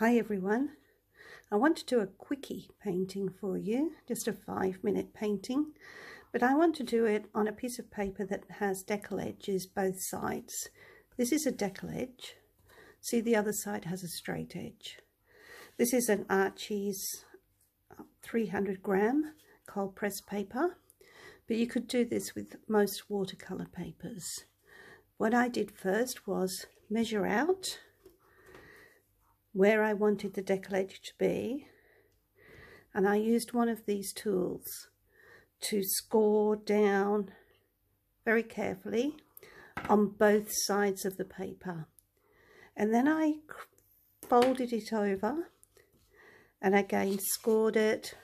Hi everyone. I want to do a quickie painting for you, just a five minute painting, but I want to do it on a piece of paper that has deckle edges both sides. This is a deckle edge. See the other side has a straight edge. This is an Arches uh, 300 gram cold press paper, but you could do this with most watercolour papers. What I did first was measure out where I wanted the deckle to be and I used one of these tools to score down very carefully on both sides of the paper. And then I folded it over and again scored it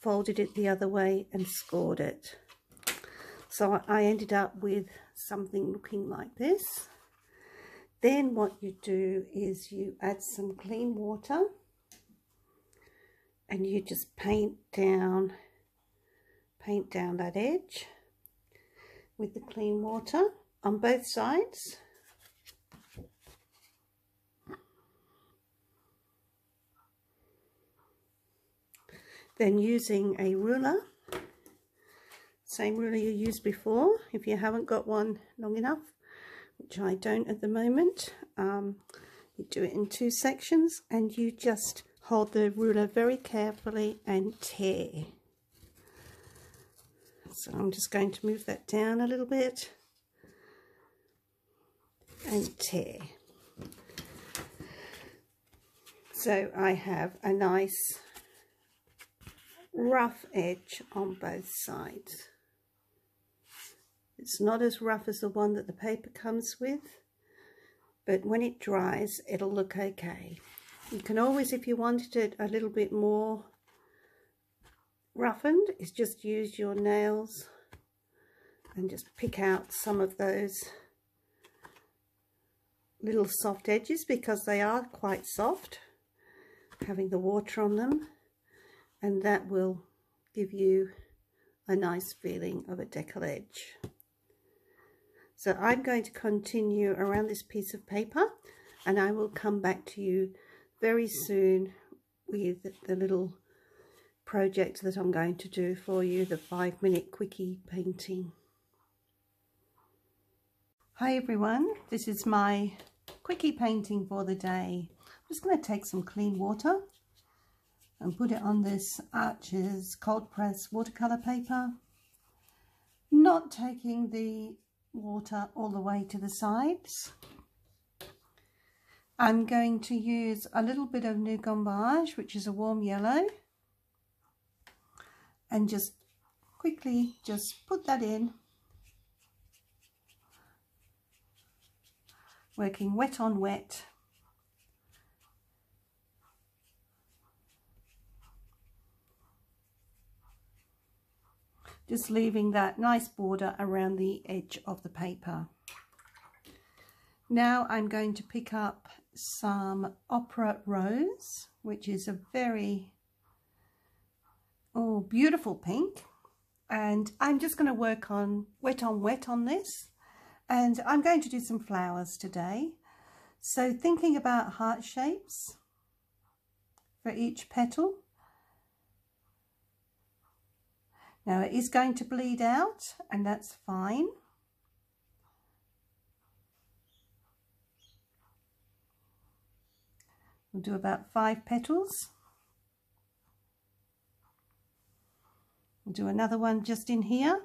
folded it the other way and scored it. So I ended up with something looking like this then what you do is you add some clean water and you just paint down paint down that edge with the clean water on both sides. Then using a ruler same ruler you used before if you haven't got one long enough which I don't at the moment. Um, you do it in two sections and you just hold the ruler very carefully and tear. So I'm just going to move that down a little bit and tear. So I have a nice rough edge on both sides. It's not as rough as the one that the paper comes with, but when it dries, it'll look okay. You can always, if you wanted it a little bit more roughened, is just use your nails and just pick out some of those little soft edges because they are quite soft, having the water on them, and that will give you a nice feeling of a deckle edge. So I'm going to continue around this piece of paper and I will come back to you very soon with the little project that I'm going to do for you, the five minute quickie painting. Hi everyone, this is my quickie painting for the day. I'm just going to take some clean water and put it on this Arches cold press watercolour paper. Not taking the water all the way to the sides. I'm going to use a little bit of New Gamboge, which is a warm yellow, and just quickly just put that in, working wet on wet just leaving that nice border around the edge of the paper. Now I'm going to pick up some Opera Rose, which is a very oh beautiful pink. And I'm just going to work on wet on wet on this. And I'm going to do some flowers today. So thinking about heart shapes for each petal. Now it is going to bleed out and that's fine. We'll do about five petals. We'll do another one just in here.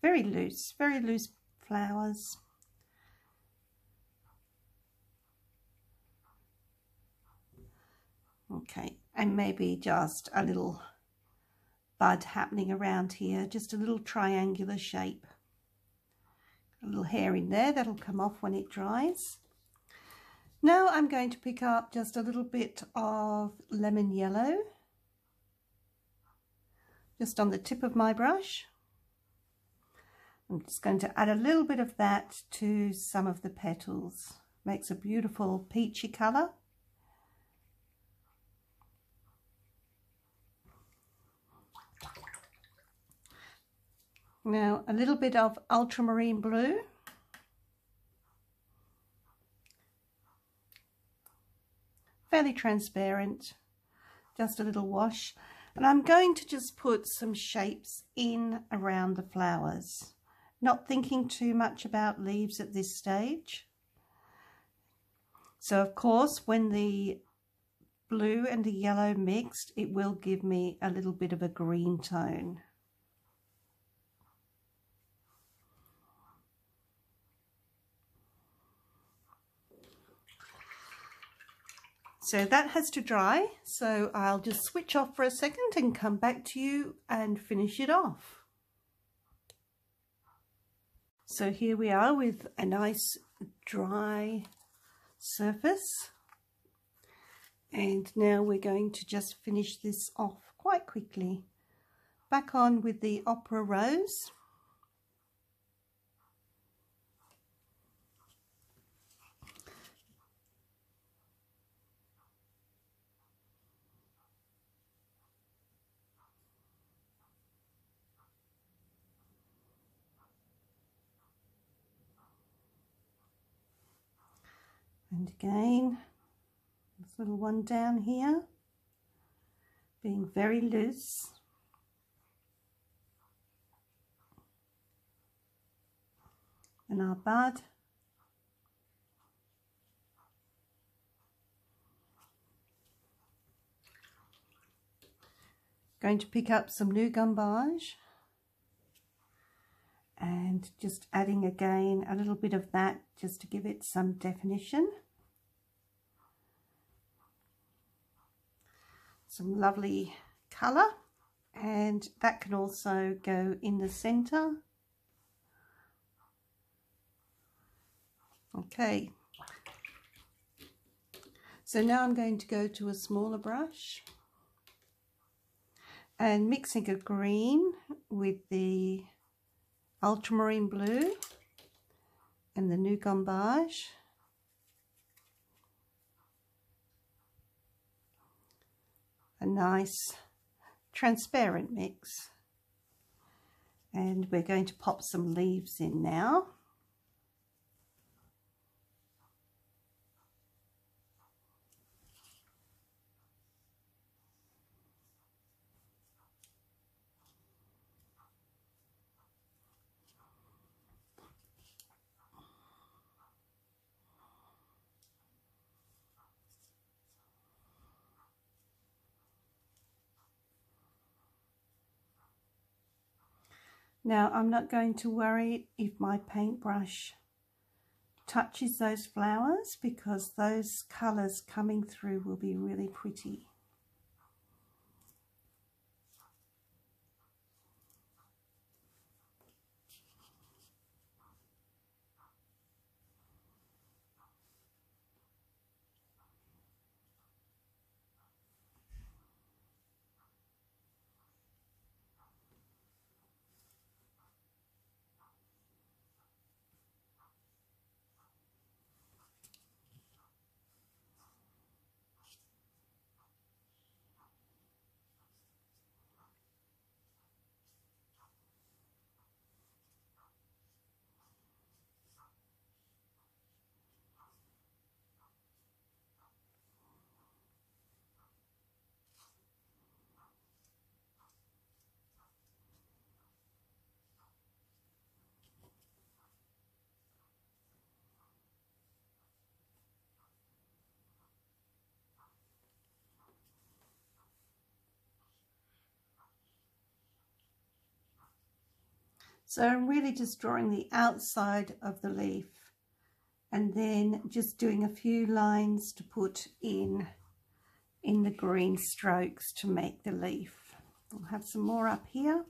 Very loose, very loose flowers. Okay, and maybe just a little bud happening around here, just a little triangular shape. A little hair in there, that'll come off when it dries. Now I'm going to pick up just a little bit of lemon yellow, just on the tip of my brush. I'm just going to add a little bit of that to some of the petals. Makes a beautiful peachy colour. Now a little bit of ultramarine blue. fairly transparent, just a little wash. And I'm going to just put some shapes in around the flowers, not thinking too much about leaves at this stage. So of course, when the blue and the yellow mixed, it will give me a little bit of a green tone. So that has to dry, so I'll just switch off for a second and come back to you and finish it off. So here we are with a nice dry surface. And now we're going to just finish this off quite quickly. Back on with the Opera Rose. And again this little one down here being very loose. And our bud. Going to pick up some new gamboge and just adding again a little bit of that just to give it some definition. Some lovely colour and that can also go in the centre. Okay, so now I'm going to go to a smaller brush and mixing a green with the ultramarine blue and the new gamboge. A nice transparent mix. And we're going to pop some leaves in now. Now I'm not going to worry if my paintbrush touches those flowers because those colours coming through will be really pretty. So I'm really just drawing the outside of the leaf and then just doing a few lines to put in in the green strokes to make the leaf. I'll have some more up here.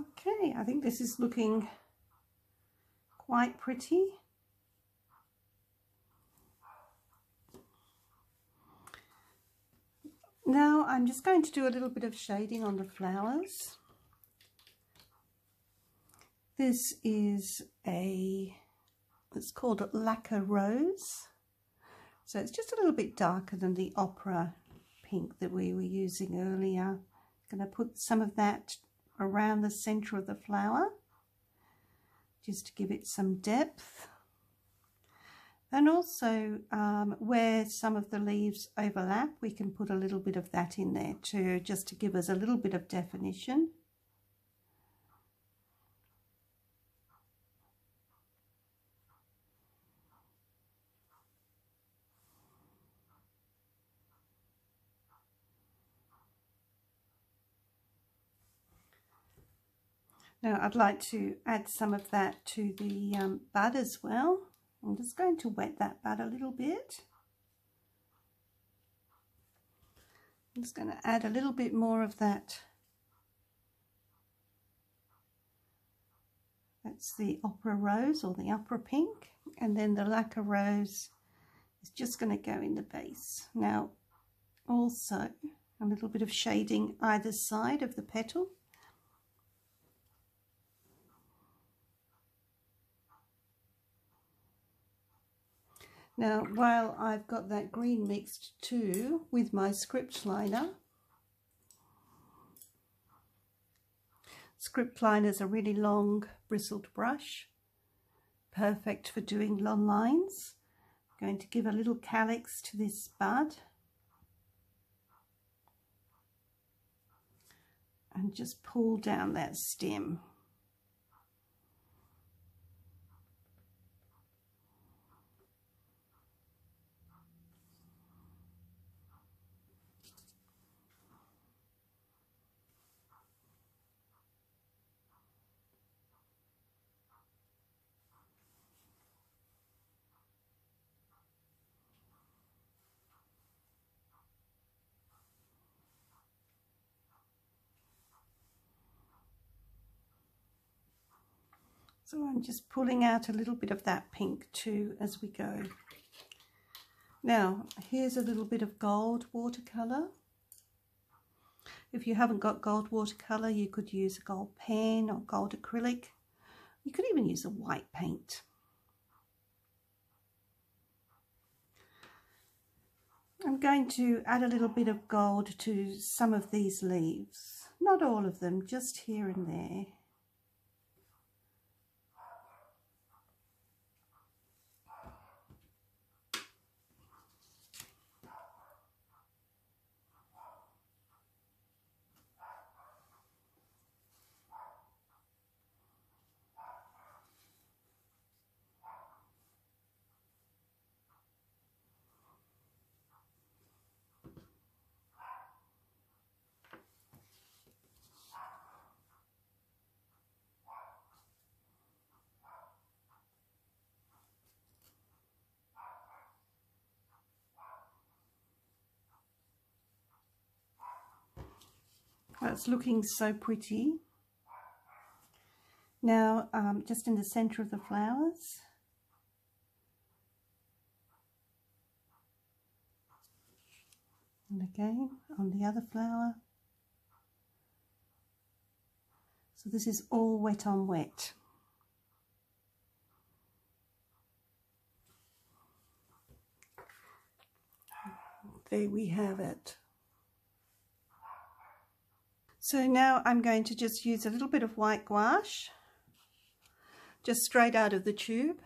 Okay, I think this is looking quite pretty. Now I'm just going to do a little bit of shading on the flowers. This is a, it's called Lacquer Rose. So it's just a little bit darker than the Opera pink that we were using earlier. Going to put some of that around the centre of the flower just to give it some depth. And also um, where some of the leaves overlap, we can put a little bit of that in there too, just to give us a little bit of definition. Now I'd like to add some of that to the um, bud as well. I'm just going to wet that bud a little bit. I'm just going to add a little bit more of that. That's the opera rose or the opera pink. And then the lacquer rose is just going to go in the base. Now also a little bit of shading either side of the petal. Now, while I've got that green mixed too with my script liner, script liner is a really long bristled brush, perfect for doing long lines. I'm going to give a little calyx to this bud. And just pull down that stem. So I'm just pulling out a little bit of that pink too as we go. Now, here's a little bit of gold watercolour. If you haven't got gold watercolour, you could use a gold pen or gold acrylic. You could even use a white paint. I'm going to add a little bit of gold to some of these leaves. Not all of them, just here and there. That's looking so pretty. Now, um, just in the centre of the flowers, and again on the other flower. So this is all wet on wet. There we have it. So now I'm going to just use a little bit of white gouache, just straight out of the tube.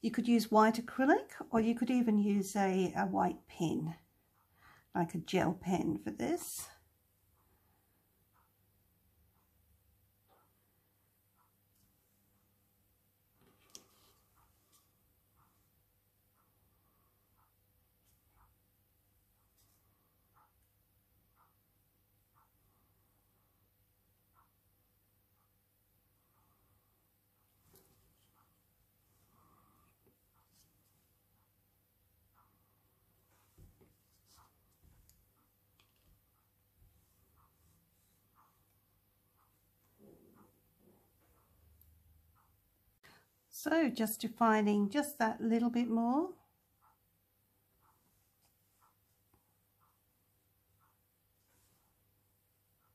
You could use white acrylic or you could even use a, a white pen, like a gel pen for this. So just defining just that little bit more.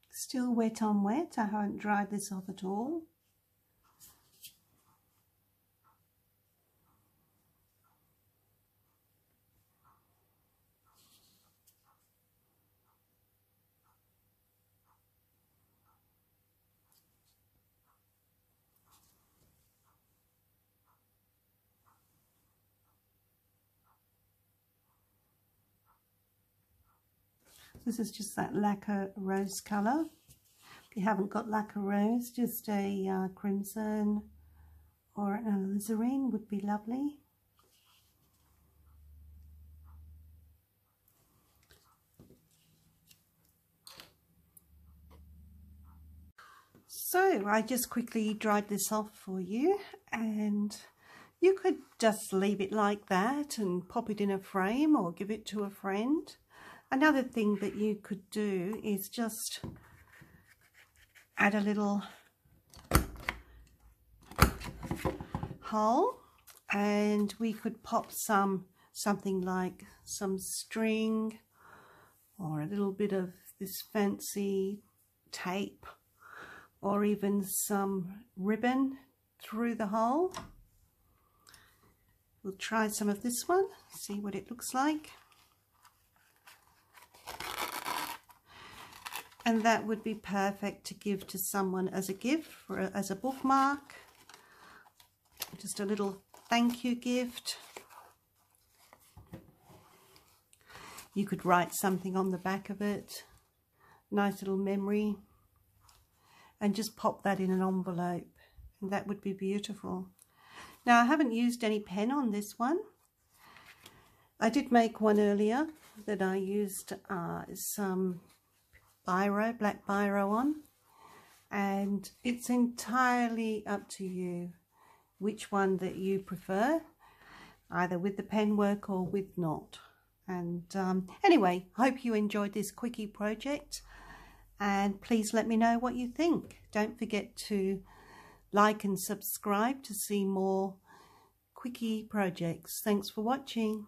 Still wet on wet, I haven't dried this off at all. This is just that lacquer rose colour. If you haven't got lacquer rose, just a uh, crimson or an alizarin would be lovely. So I just quickly dried this off for you and you could just leave it like that and pop it in a frame or give it to a friend. Another thing that you could do is just add a little hole and we could pop some something like some string or a little bit of this fancy tape or even some ribbon through the hole. We'll try some of this one, see what it looks like. And that would be perfect to give to someone as a gift for a, as a bookmark. Just a little thank you gift. You could write something on the back of it. Nice little memory. And just pop that in an envelope. And that would be beautiful. Now I haven't used any pen on this one. I did make one earlier that I used uh, some biro, black biro on. And it's entirely up to you which one that you prefer either with the pen work or with not. And um, anyway hope you enjoyed this quickie project. And please let me know what you think. Don't forget to like and subscribe to see more quickie projects. Thanks for watching